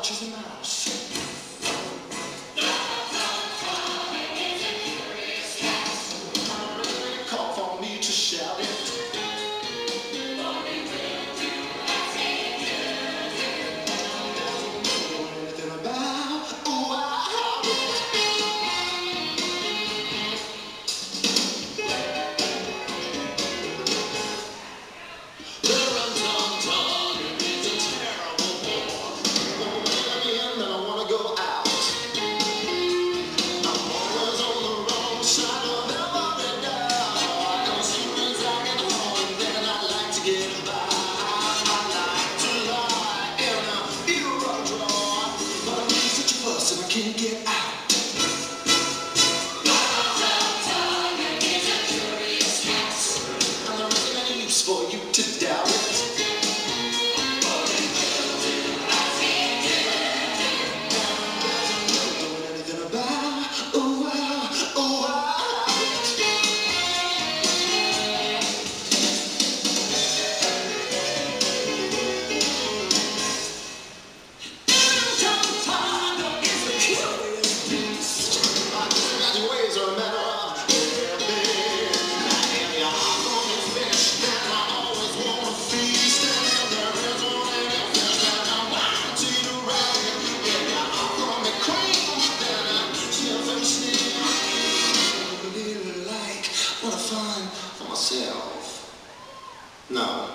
I choose a mouse. Can't get out. No.